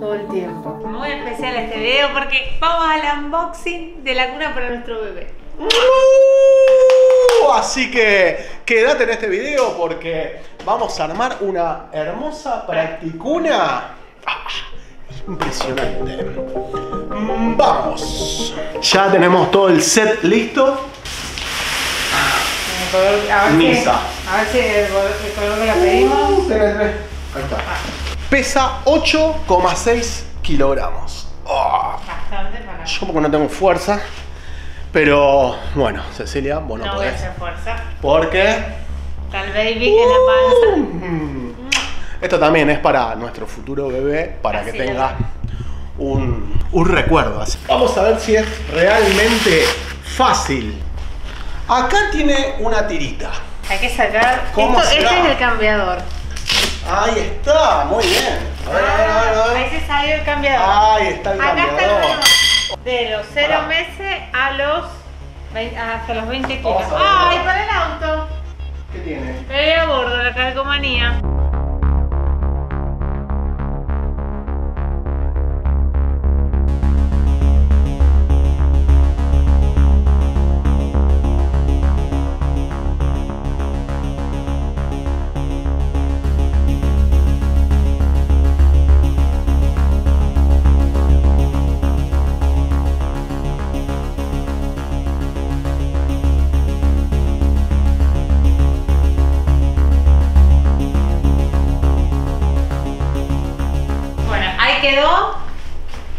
todo el tiempo. Muy especial este video porque vamos al unboxing de la cuna para nuestro bebé. Uh, así que quédate en este video porque vamos a armar una hermosa practicuna. Ah, impresionante. Mm, Vamos. Ya tenemos todo el set listo. El color- A ver, si, Misa. a ver si el, color- el color que la pedimos. Ahí está. Pesa 8,6 kilogramos. Oh, Bastante para. yo porque no tengo fuerza. Pero bueno, Cecilia, vos no, No voy a hacer fuerza. Porque Está el baby en la panza. Mm. Esto también es para nuestro futuro bebé, para que tenga un, un recuerdo. Así. Vamos a ver si es realmente fácil. Acá tiene una tirita. Hay que sacar. ¿Cómo Esto, este es el cambiador. Ahí está, muy bien. A ver, a ver, a ver, a ver. Ahí se salió el cambiador. Ahí está el Acá está el cambiador. De los 0 Pará. meses a los. hasta los 20 kilos. Ver. ¡Ay, para el auto! ¿Qué tiene? Bebé a bordo, la calcomanía.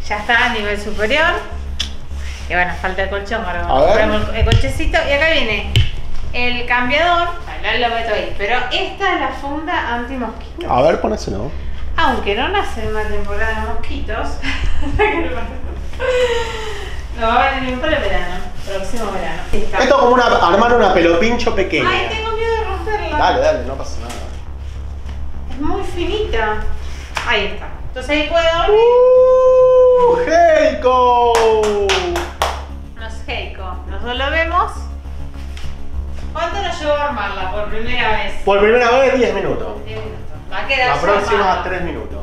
Ya está a nivel superior. Y bueno, falta el colchón. Ahora ponemos el colchecito. Y acá viene el cambiador. Ahora lo meto ahí. Pero esta es la funda anti-mosquito. A ver, ponéselo. Aunque no nace en una temporada de mosquitos. no va a venir para el verano. Próximo verano. Está. Esto es como una, armar una pelopincho pequeña. Ay, tengo miedo de romperla. Dale, dale, no pasa nada. Es muy finita. Ahí está. Entonces ahí puedo ¡Uh! ¡Heiko! Nos Heiko. Nosotros lo vemos. ¿Cuánto nos llevó a armarla por primera vez? Por primera vez 10 minutos. 10 minutos. Va a quedar La próxima armada. 3 minutos.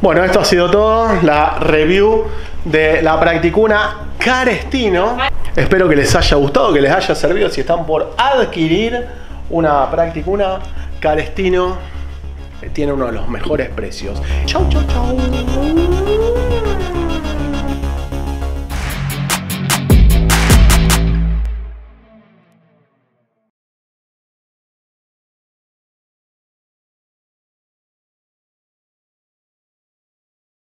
Bueno, esto ha sido todo. La review de la practicuna Carestino. Espero que les haya gustado, que les haya servido si están por adquirir una practicuna Carestino. Tiene uno de los mejores precios. Chau, chau, chau.